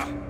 い。